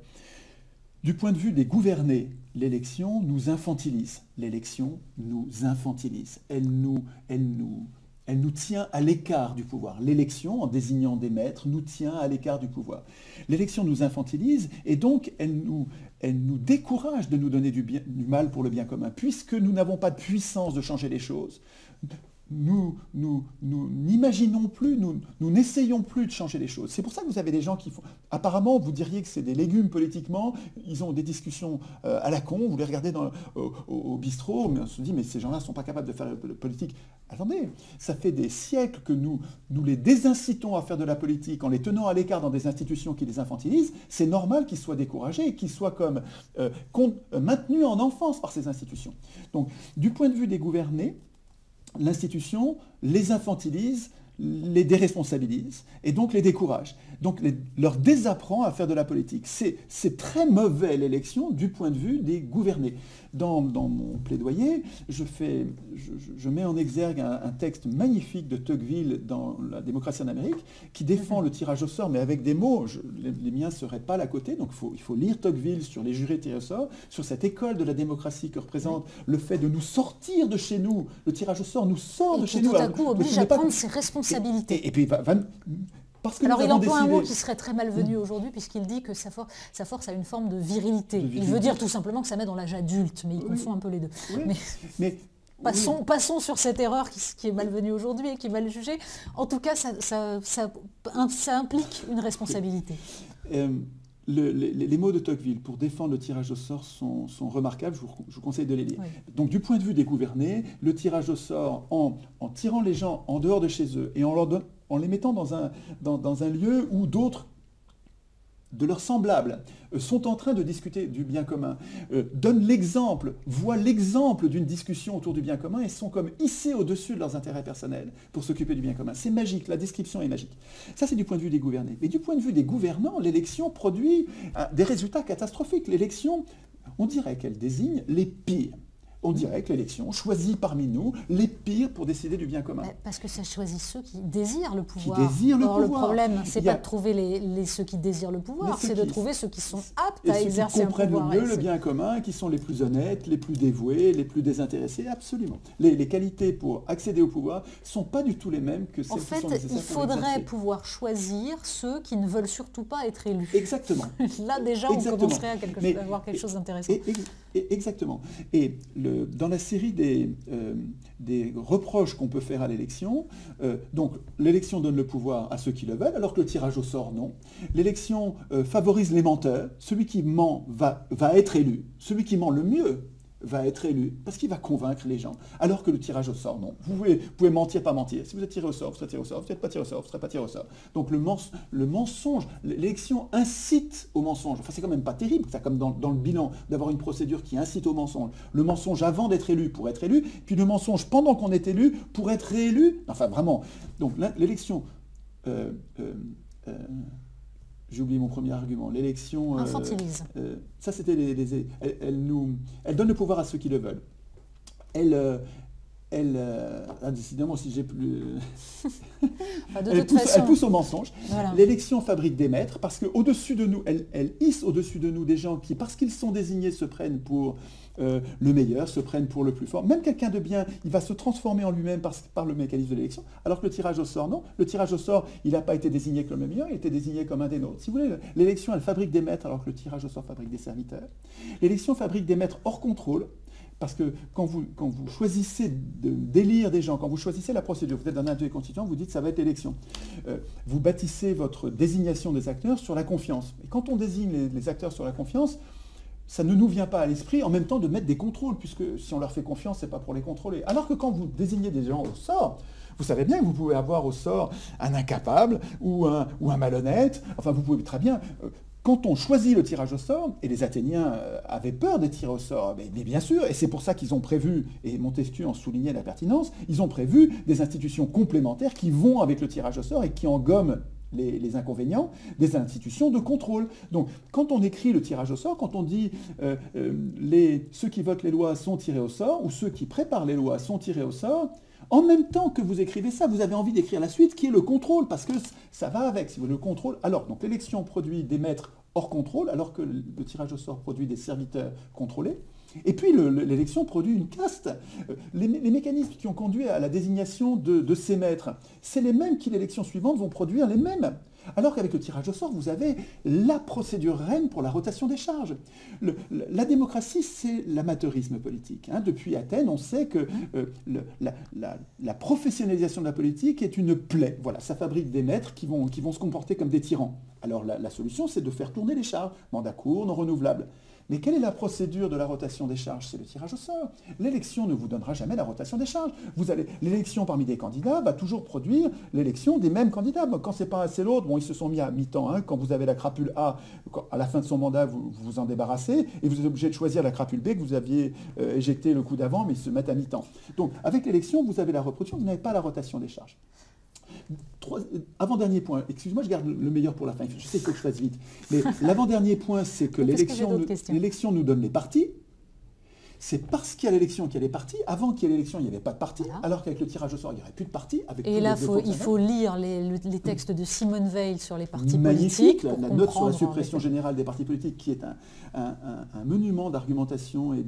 du point de vue des gouvernés, l'élection nous infantilise. L'élection nous infantilise. Elle nous, elle nous, elle nous tient à l'écart du pouvoir. L'élection, en désignant des maîtres, nous tient à l'écart du pouvoir. L'élection nous infantilise et donc elle nous, décourage de nous donner du mal pour le bien commun, puisque nous n'avons pas de puissance de changer les choses nous n'imaginons plus, nous, n'essayons plus de changer les choses. C'est pour ça que vous avez des gens qui font... Apparemment, vous diriez que c'est des légumes politiquement, ils ont des discussions euh, à la con, vous les regardez au, bistrot, mais on se dit, mais ces gens-là ne sont pas capables de faire de la politique. Attendez, ça fait des siècles que nous, nous les désincitons à faire de la politique en les tenant à l'écart dans des institutions qui les infantilisent. C'est normal qu'ils soient découragés qu'ils soient comme euh, euh, maintenus en enfance par ces institutions. Donc, du point de vue des gouvernés, l'institution les infantilise, les déresponsabilise et donc les décourage. Donc leur désapprend à faire de la politique. C'est très mauvais l'élection du point de vue des gouvernés dans, mon plaidoyer, je, fais, je, mets en exergue un, texte magnifique de Tocqueville dans La démocratie en Amérique, qui défend mhm. le tirage au sort, mais avec des mots, les, miens ne seraient pas à côté, donc il faut lire Tocqueville sur les jurés tirés au sort, sur cette école de la démocratie que représente le fait de nous sortir de chez nous. Le tirage au sort nous sort de chez nous. tout à coup oblige à prendre ses responsabilités. Et, puis alors il emploie un mot qui serait très malvenu mm. aujourd'hui puisqu'il dit que sa, force a une forme de virilité. Il veut dire tout simplement que ça met dans l'âge adulte, mais il confond un peu les deux. Mais, passons, sur cette erreur qui, est malvenue aujourd'hui et qui est mal jugée. En tout cas, ça, implique une responsabilité. Euh, les, mots de Tocqueville pour défendre le tirage au sort sont, remarquables, je vous, conseille de les lire. Donc du point de vue des gouvernés, le tirage au sort, en, tirant les gens en dehors de chez eux et en, leur en les mettant dans un, dans un lieu où d'autres de leurs semblables euh, sont en train de discuter du bien commun, euh, donnent l'exemple, voient l'exemple d'une discussion autour du bien commun et sont comme hissés au-dessus de leurs intérêts personnels pour s'occuper du bien commun. C'est magique, la description est magique. Ça, c'est du point de vue des gouvernés. Mais du point de vue des gouvernants, l'élection produit euh, des résultats catastrophiques. L'élection, on dirait qu'elle désigne les pires on dirait que l'élection choisit parmi nous les pires pour décider du bien commun. Parce que ça choisit ceux qui désirent le pouvoir. Qui désirent le Or, pouvoir. le problème, c'est pas de trouver les, ceux qui désirent le pouvoir, c'est de trouver ceux qui sont aptes à exercer un pouvoir. Qui comprennent le mieux le bien commun, qui sont les plus honnêtes, les plus dévoués, les plus désintéressés, absolument. Les, qualités pour accéder au pouvoir sont pas du tout les mêmes que celles en fait, qui sont nécessaires il faudrait pouvoir choisir ceux qui ne veulent surtout pas être élus. Exactement. Là déjà, on commencerait à, quelque, avoir quelque chose d'intéressant. Exactement. Et le, dans la série euh, des, reproches qu'on peut faire à l'élection. Euh, donc l'élection donne le pouvoir à ceux qui le veulent, alors que le tirage au sort, non. L'élection euh, favorise les menteurs. Celui qui ment va être élu. Celui qui ment le mieux va être élu parce qu'il va convaincre les gens. Alors que le tirage au sort, non. Vous pouvez, mentir, pas mentir. Si vous êtes tiré au sort, vous serez tiré au sort. Vous n'êtes pas tiré au sort, vous ne serez pas tiré au sort. Donc le, mensonge, l'élection incite au mensonge. Enfin, c'est quand même pas terrible, ça, comme dans, le bilan, d'avoir une procédure qui incite au mensonge. Le mensonge avant d'être élu pour être élu, puis le mensonge pendant qu'on est élu pour être réélu. Enfin, vraiment. Donc l'élection... Euh, euh, euh, j'ai oublié mon premier argument. L'élection. Euh, Infantilise. Euh, ça, c'était les. elle, nous, elle donne le pouvoir à ceux qui le veulent. Elle. Euh, elle ah, décidément, si j'ai plus. elle, pousse, au mensonge. L'élection fabrique des maîtres parce qu'au-dessus de nous, elle, elle hisse au-dessus de nous des gens qui, parce qu'ils sont désignés, se prennent pour euh, le meilleur, se prennent pour le plus fort. Même quelqu'un de bien, il va se transformer en lui-même par, par, le mécanisme de l'élection, alors que le tirage au sort, non. Le tirage au sort, il n'a pas été désigné comme le meilleur, il a été désigné comme un des nôtres. Si vous voulez, l'élection, elle fabrique des maîtres, alors que le tirage au sort fabrique des serviteurs. L'élection fabrique des maîtres hors contrôle, parce que quand vous, choisissez d'élire des gens, quand vous choisissez la procédure, vous êtes dans un des constituant, vous dites ça va être l'élection. Euh, vous bâtissez votre désignation des acteurs sur la confiance. Et quand on désigne les acteurs sur la confiance, ça ne nous vient pas à l'esprit en même temps de mettre des contrôles, puisque si on leur fait confiance, ce n'est pas pour les contrôler. Alors que quand vous désignez des gens au sort, vous savez bien que vous pouvez avoir au sort un incapable ou un, ou un malhonnête, enfin vous pouvez très bien... Quand on choisit le tirage au sort, et les Athéniens euh, avaient peur des tirs au sort, mais, bien sûr, et c'est pour ça qu'ils ont prévu, et Montesquieu en soulignait la pertinence, ils ont prévu des institutions complémentaires qui vont avec le tirage au sort et qui engomment les, inconvénients des institutions de contrôle. Donc, quand on écrit le tirage au sort, quand on dit euh, euh, ceux qui votent les lois sont tirés au sort, ou ceux qui préparent les lois sont tirés au sort, en même temps que vous écrivez ça, vous avez envie d'écrire la suite qui est le contrôle, parce que ça va avec, si vous voulez, le contrôle. Alors, l'élection produit des maîtres hors contrôle, alors que le tirage au sort produit des serviteurs contrôlés. Et puis l'élection produit une caste. Euh, les, mécanismes qui ont conduit à la désignation de, ces maîtres, c'est les mêmes qui l'élection suivante vont produire les mêmes. Alors qu'avec le tirage au sort, vous avez la procédure reine pour la rotation des charges. la démocratie, c'est l'amateurisme politique. Hein. Depuis Athènes, on sait que euh, la, professionnalisation de la politique est une plaie. Voilà, ça fabrique des maîtres qui vont, qui vont se comporter comme des tyrans. Alors la, solution, c'est de faire tourner les charges. Mandat court, non renouvelable. Mais quelle est la procédure de la rotation des charges? C'est le tirage au sort. L'élection ne vous donnera jamais la rotation des charges. Vous allez, l'élection parmi des candidats va toujours produire l'élection des mêmes candidats. Quand c'est pas assez l'autre, bon, ils se sont mis à mi-temps. Hein. Quand vous avez la crapule A, à la fin de son mandat, vous vous, en débarrassez et vous êtes obligé de choisir la crapule B que vous aviez euh, éjecté le coup d'avant, mais ils se mettent à mi-temps. Donc, avec l'élection, vous avez la reproduction, vous n'avez pas la rotation des charges. Avant-dernier point, excuse-moi, je garde le meilleur pour la fin, je sais que je fasse vite. Mais l'avant-dernier point, c'est que l'élection nous donne les partis. C'est parce qu'il y a l'élection qu'il y a les partis. Avant qu'il y ait l'élection, il n'y avait pas de partis. Alors qu'avec le tirage au sort, il n'y aurait plus de partis. Et là, il faut lire les, textes de Simone Veil sur les partis Magnifique, politiques. la, note sur la suppression générale des partis politiques, qui est un, monument d'argumentation et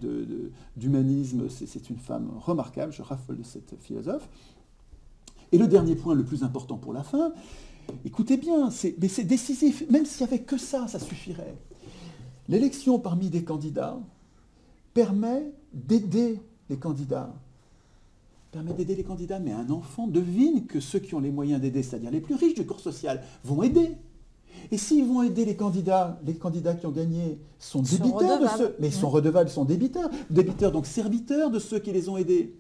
d'humanisme. c'est une femme remarquable. Je raffole de cette philosophe. Et le dernier point, le plus important pour la fin, écoutez bien, mais c'est décisif, même s'il n'y avait que ça, ça suffirait. L'élection parmi des candidats permet d'aider les candidats. Permet d'aider les candidats, mais un enfant devine que ceux qui ont les moyens d'aider, c'est-à-dire les plus riches du corps social, vont aider. Et s'ils vont aider les candidats, les candidats qui ont gagné sont débiteurs de ceux, mais ils sont redevables, sont débiteurs, débiteurs donc serviteurs de ceux qui les ont aidés.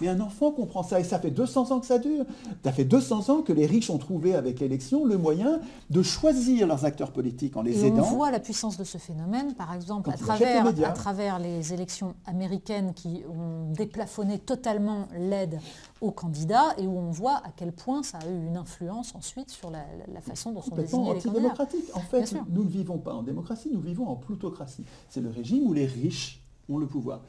Mais un enfant comprend ça, et ça fait 200 ans que ça dure. Ça fait 200 ans que les riches ont trouvé avec l'élection le moyen de choisir leurs acteurs politiques en les et aidant. On voit la puissance de ce phénomène, par exemple, à travers, les à travers, les élections américaines qui ont déplafonné totalement l'aide aux candidats et où on voit à quel point ça a eu une influence ensuite sur la, façon dont sont désignés les candidats. démocratique. En fait, nous ne vivons pas en démocratie, nous vivons en plutocratie. C'est le régime où les riches ont le pouvoir.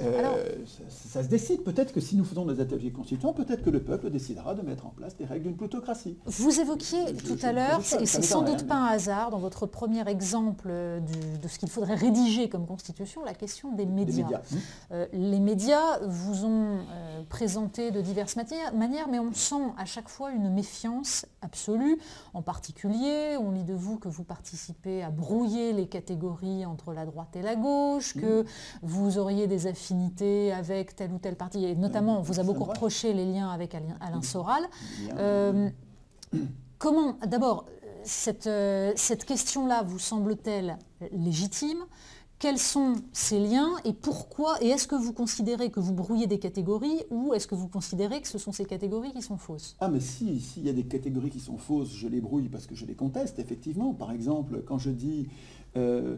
Euh, ça, se décide. Peut-être que si nous faisons des ateliers constituants, peut-être que le peuple décidera de mettre en place des règles d'une plutocratie. Vous évoquiez tout à l'heure, et c'est sans doute pas un hasard, dans votre premier exemple de ce qu'il faudrait rédiger comme constitution, la question des médias. Hum. Euh, les médias vous ont euh, présenté de diverses manières, mais on sent à chaque fois une méfiance absolue. En particulier, on lit de vous que vous participez à brouiller les catégories entre la droite et la gauche, que hum. vous auriez des avec tel ou tel parti, et notamment on vous a beaucoup reproché les liens avec Alain Soral. Euh, comment, d'abord, cette, euh, cette question-là vous semble-t-elle légitime? Quels sont ces liens et pourquoi? Et est-ce que vous considérez que vous brouillez des catégories ou est-ce que vous considérez que ce sont ces catégories qui sont fausses? Ah mais si, s'il y a des catégories qui sont fausses, je les brouille parce que je les conteste, effectivement. Par exemple, quand je dis euh,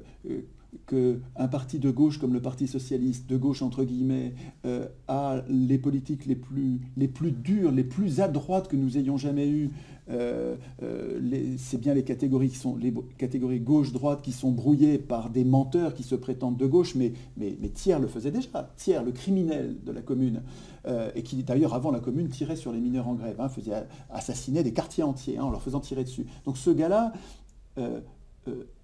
qu'un parti de gauche comme le Parti socialiste, de gauche entre guillemets, euh, a les politiques les plus, les plus dures, les plus à droite que nous ayons jamais eues, euh, euh, c'est bien les catégories qui sont les catégories gauche-droite qui sont brouillées par des menteurs qui se prétendent de gauche, mais, mais, Thiers le faisait déjà. Thiers, le criminel de la commune, et qui d'ailleurs avant la commune tirait sur les mineurs en grève, hein, faisait assassiner des quartiers entiers hein, en leur faisant tirer dessus. Donc ce gars-là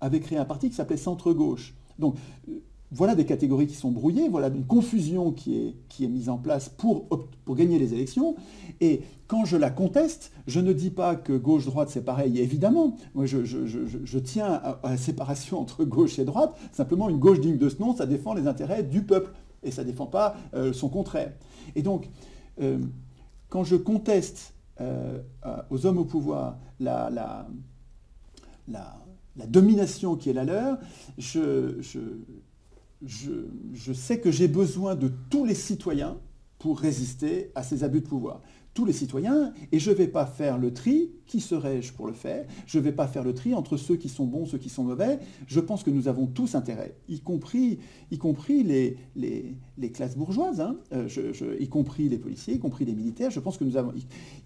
avait créé un parti qui s'appelait Centre-Gauche. Donc, euh, voilà des catégories qui sont brouillées, voilà une confusion qui est, qui est mise en place pour, pour gagner les élections. Et quand je la conteste, je ne dis pas que gauche-droite c'est pareil, évidemment. Moi je, tiens à, la séparation entre gauche et droite. Simplement, une gauche digne de ce nom, ça défend les intérêts du peuple et ça ne défend pas euh, son contraire. Et donc, euh, quand je conteste aux hommes au pouvoir la, la, la la domination qui est la leur, je, sais que j'ai besoin de tous les citoyens pour résister à ces abus de pouvoir. Tous les citoyens, et je ne vais pas faire le tri, qui serais-je pour le faire? Je ne vais pas faire le tri entre ceux qui sont bons, ceux qui sont mauvais. Je pense que nous avons tous intérêt, y compris, les, classes bourgeoises, hein. euh, y compris les policiers, y compris les militaires. Je pense que nous avons,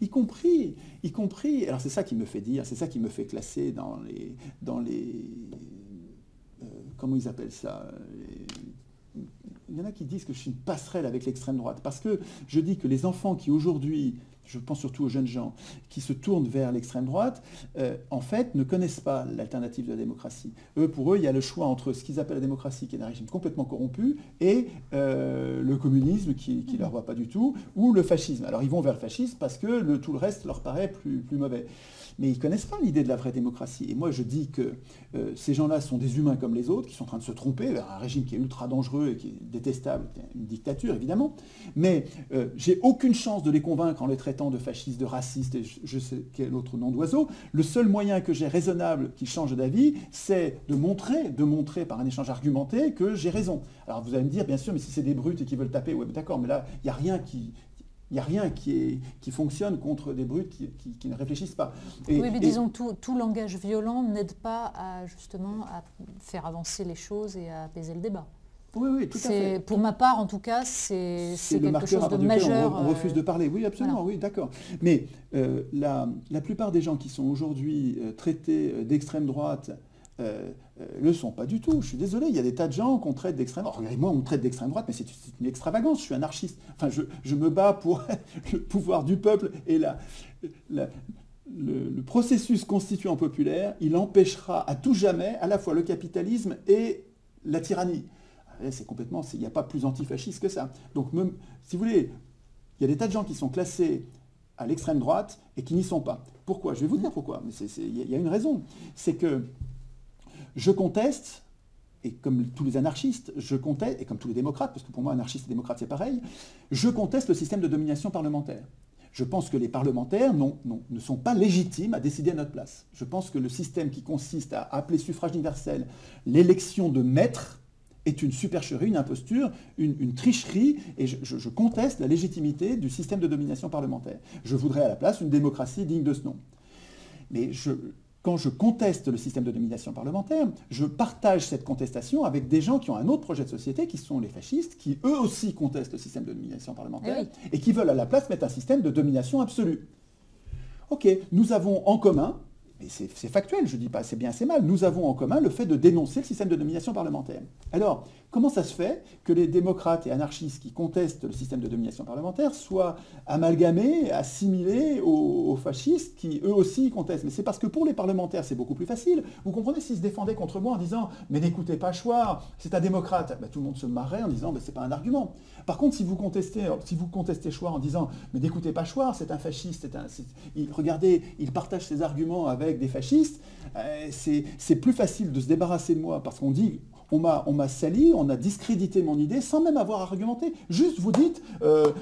y, compris, y compris, alors c'est ça qui me fait dire, c'est ça qui me fait classer dans les, dans les euh, comment ils appellent ça? Il y en a qui disent que je suis une passerelle avec l'extrême droite, parce que je dis que les enfants qui aujourd'hui, je pense surtout aux jeunes gens, qui se tournent vers l'extrême droite, euh, en fait, ne connaissent pas l'alternative de la démocratie. Eux, pour eux, il y a le choix entre ce qu'ils appellent la démocratie, qui est un régime complètement corrompu, et euh, le communisme, qui ne leur voit pas du tout, ou le fascisme. Alors ils vont vers le fascisme parce que tout le reste leur paraît plus mauvais mais ils ne connaissent pas l'idée de la vraie démocratie. Et moi, je dis que euh, ces gens-là sont des humains comme les autres, qui sont en train de se tromper vers un régime qui est ultra dangereux et qui est détestable, une dictature évidemment. Mais euh, j'ai aucune chance de les convaincre en les traitant de fascistes, de racistes, et je, sais quel autre nom d'oiseau. Le seul moyen que j'ai raisonnable qu'ils changent d'avis, c'est de montrer, de montrer par un échange argumenté que j'ai raison. Alors vous allez me dire, bien sûr, mais si c'est des brutes et qui veulent taper, ouais, d'accord, mais là, il n'y a rien qui, n'y a rien qui, est, qui, fonctionne contre des brutes qui, ne réfléchissent pas. oui, mais disons que tout, langage violent n'aide pas à, justement à faire avancer les choses et à apaiser le débat. Oui, oui, tout à fait. Pour ma part, en tout cas, c'est quelque chose de majeur. On, refuse de parler, oui, absolument, oui, d'accord. Mais euh, la, la, plupart des gens qui sont aujourd'hui euh, traités euh, d'extrême droite euh, euh, le sont pas du tout. Je suis désolé, il y a des tas de gens qu'on traite d'extrême droite. Regardez-moi, on me traite d'extrême droite, mais c'est une extravagance. Je suis anarchiste. Enfin, je, me bats pour le pouvoir du peuple et le, processus constituant populaire, il empêchera à tout jamais à la fois le capitalisme et la tyrannie. Ah, c'est complètement, il n'y a pas plus antifasciste que ça. Donc, si vous voulez, il y a des tas de gens qui sont classés à l'extrême droite et qui n'y sont pas. Pourquoi? Je vais vous dire pourquoi. Il y a une raison. C'est que je conteste, et comme tous les anarchistes, je conteste, et comme tous les démocrates, parce que pour moi anarchiste et démocrate c'est pareil, je conteste le système de domination parlementaire. Je pense que les parlementaires ne sont pas légitimes à décider à notre place. Je pense que le système qui consiste à appeler suffrage universel l'élection de maître est une supercherie, une imposture, une, tricherie, et je, conteste la légitimité du système de domination parlementaire. Je voudrais à la place une démocratie digne de ce nom. Mais je, quand je conteste le système de domination parlementaire, je partage cette contestation avec des gens qui ont un autre projet de société, qui sont les fascistes, qui eux aussi contestent le système de domination parlementaire, eh et qui veulent à la place mettre un système de domination absolue. Ok, nous avons en commun c'est factuel, je ne dis pas c'est bien, c'est mal, nous avons en commun le fait de dénoncer le système de domination parlementaire. Alors, comment ça se fait que les démocrates et anarchistes qui contestent le système de domination parlementaire soient amalgamés, assimilés aux, fascistes qui eux aussi contestent? Mais c'est parce que pour les parlementaires, c'est beaucoup plus facile. Vous comprenez s'ils se défendaient contre moi en disant Mais n'écoutez pas Chouard, c'est un démocrate. Ben, tout le monde se marrait en disant ben, C'est pas un argument. Par contre, si vous contestez, si vous contestez en disant Mais n'écoutez pas Chouard, c'est un fasciste, un, regardez, il partage ses arguments avec des fascistes, euh, c'est plus facile de se débarrasser de moi parce qu'on dit on m'a sali, on a discrédité mon idée sans même avoir argumenté. Juste vous dites, euh,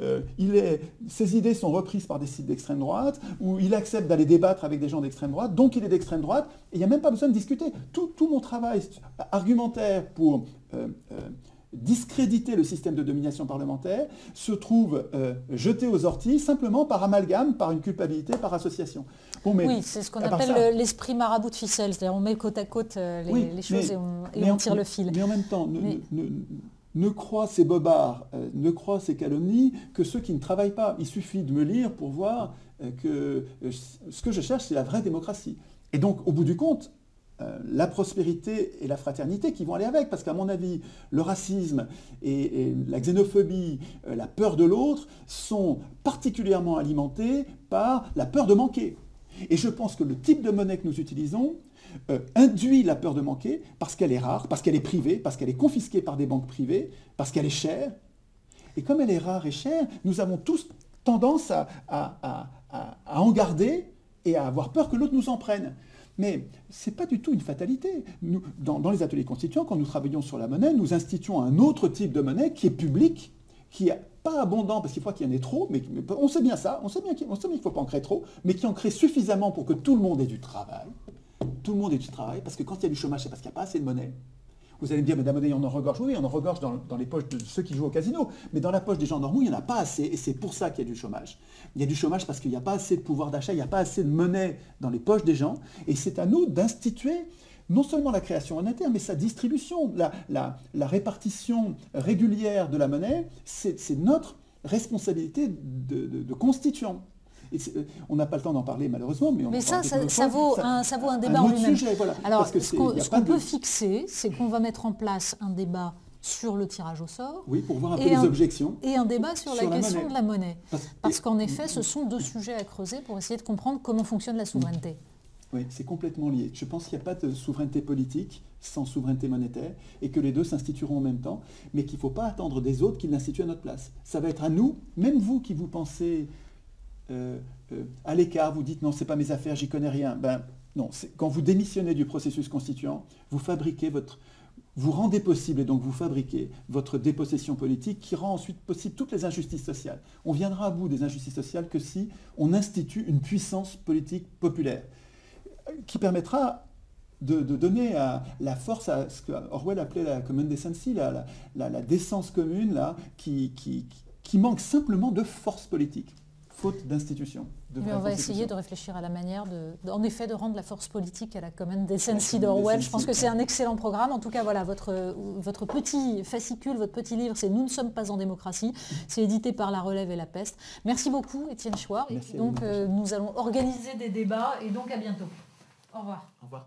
euh, il est, ses idées sont reprises par des sites d'extrême droite, ou il accepte d'aller débattre avec des gens d'extrême droite, donc il est d'extrême droite, et il n'y a même pas besoin de discuter. Tout, tout mon travail argumentaire pour discréditer le système de domination parlementaire se trouve jeté aux orties simplement par amalgame, par une culpabilité, par association. Oui, c'est ce qu'on appelle l'esprit marabout de ficelle, c'est-à-dire on met côte à côte euh, les, choses et, on, tire le fil. Mais en même temps, ne, croient ces bobards, euh, ne croient ces calomnies que ceux qui ne travaillent pas. Il suffit de me lire pour voir que ce que je cherche, c'est la vraie démocratie. Et donc, au bout du compte, euh, la prospérité et la fraternité qui vont aller avec. Parce qu'à mon avis, le racisme et, la xénophobie, euh, la peur de l'autre, sont particulièrement alimentés par la peur de manquer. Et je pense que le type de monnaie que nous utilisons euh, induit la peur de manquer parce qu'elle est rare, parce qu'elle est privée, parce qu'elle est confisquée par des banques privées, parce qu'elle est chère. Et comme elle est rare et chère, nous avons tous tendance à, en garder et à avoir peur que l'autre nous en prenne. Mais ce n'est pas du tout une fatalité. Dans, les ateliers constituants, quand nous travaillons sur la monnaie, nous instituons un autre type de monnaie qui est public, qui n'est pas abondant parce qu'il faut qu'il y en ait trop, mais, on sait bien ça, on sait bien qu'il ne faut pas en créer trop, mais qui en crée suffisamment pour que tout le monde ait du travail. Tout le monde ait du travail, parce que quand il y a du chômage, c'est parce qu'il n'y a pas assez de monnaie. Vous allez me dire, Madame Odey, on en regorge. Oui, on en regorge dans, les poches de ceux qui jouent au casino. Mais dans la poche des gens normaux, il n'y en a pas assez. Et c'est pour ça qu'il y a du chômage. Il y a du chômage parce qu'il n'y a pas assez de pouvoir d'achat, il n'y a pas assez de monnaie dans les poches des gens. Et c'est à nous d'instituer non seulement la création monétaire, mais sa distribution. La, répartition régulière de la monnaie, c'est notre responsabilité de, de, de constituant. Euh, on n'a pas le temps d'en parler malheureusement, mais, mais ça, ça, vaut un, ça vaut un débat en lui-même. Alors, ce qu'on peut fixer, c'est qu'on va mettre en place un débat sur le tirage au sort. Oui, pour voir un peu les objections. Et un débat sur, la, question de la monnaie. Parce, qu'en effet, ce sont deux sujets à creuser pour essayer de comprendre comment fonctionne la souveraineté. Oui, c'est complètement lié. Je pense qu'il n'y a pas de souveraineté politique sans souveraineté monétaire et que les deux s'institueront en même temps, mais qu'il ne faut pas attendre des autres qu'ils l'instituent à notre place. Ça va être à nous, même vous qui vous pensez euh, euh, à l'écart, vous dites non, c'est pas mes affaires, j'y connais rien. Ben non, quand vous démissionnez du processus constituant, vous fabriquez votre, vous rendez possible et donc vous fabriquez votre dépossession politique qui rend ensuite possible toutes les injustices sociales. On viendra à bout des injustices sociales que si on institue une puissance politique populaire qui permettra de, donner la force à ce que Orwell appelait la common decency, la, la, décence commune, là, qui, qui manque simplement de force politique faute d'institutions. on va essayer de réfléchir à la manière, de, en effet, de rendre la force politique à la common decency d'Orwell. Je pense que c'est un excellent programme. En tout cas, voilà, votre, votre petit fascicule, votre petit livre, c'est Nous ne sommes pas en démocratie. C'est édité par La Relève et La Peste. Merci beaucoup, Étienne Chouard. donc, euh, nous allons organiser des débats et donc à bientôt. Au revoir. Au revoir.